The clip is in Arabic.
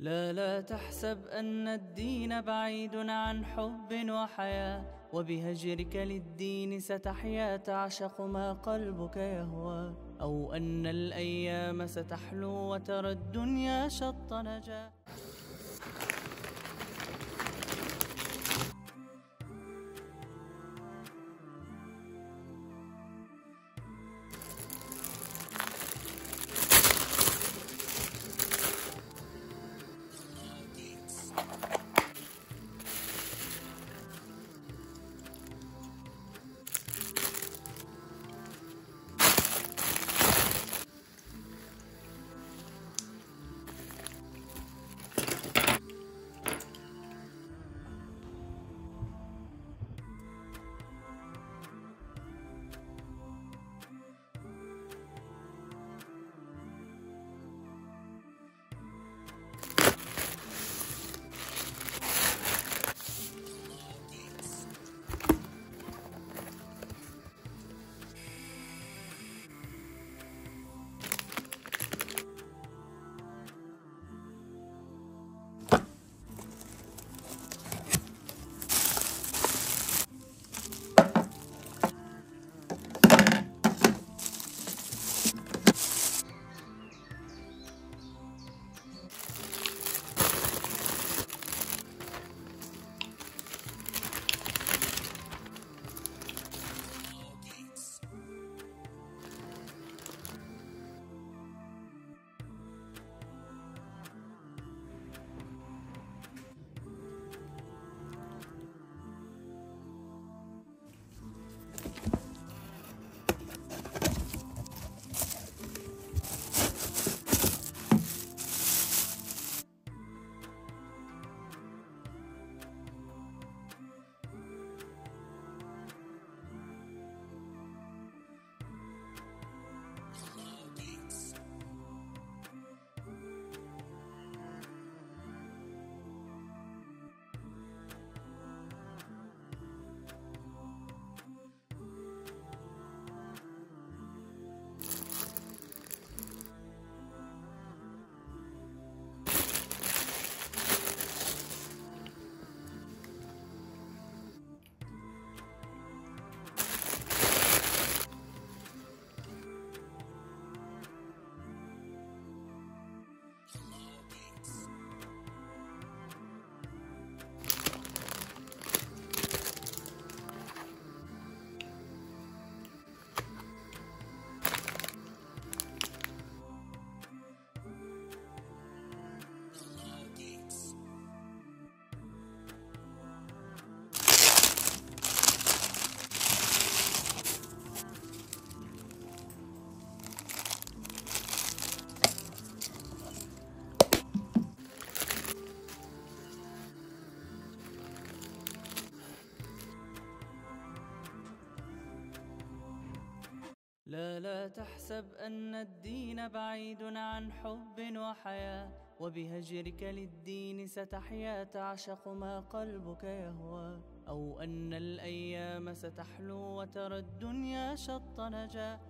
لا لا تحسب أن الدين بعيد عن حب وحياة وبهجرك للدين ستحيا تعشق ما قلبك يهوى. أو أن الأيام ستحلو وترى الدنيا شط نجاة. لا لا تحسب أن الدين بعيد عن حب وحياة وبهجرك للدين ستحيا تعشق ما قلبك يهوى. أو أن الأيام ستحلو وترى الدنيا شط نجاة